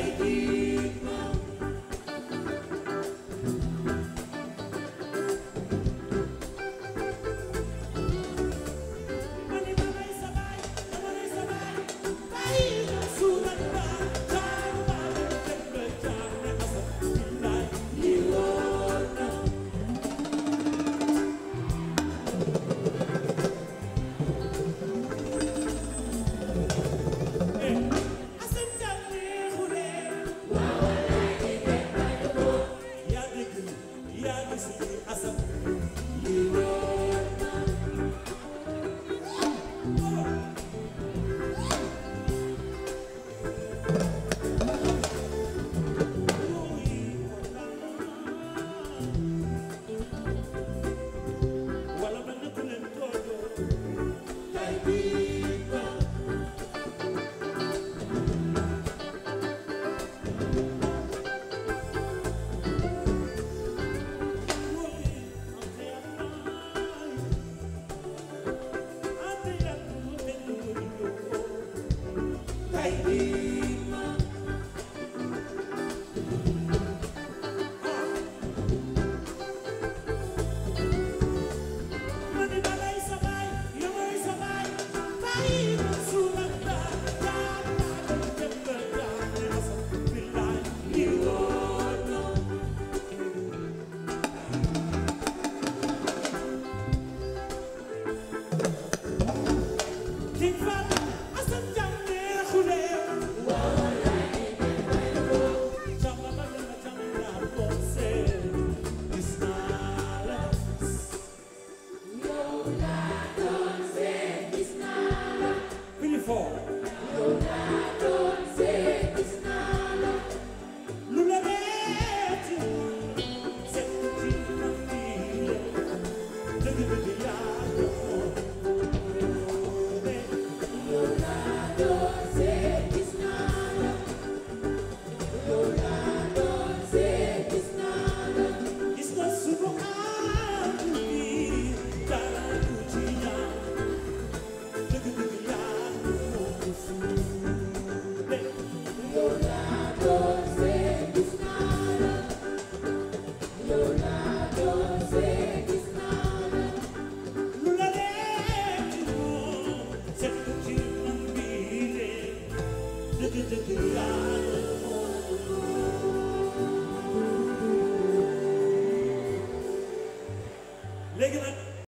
right here. I hear.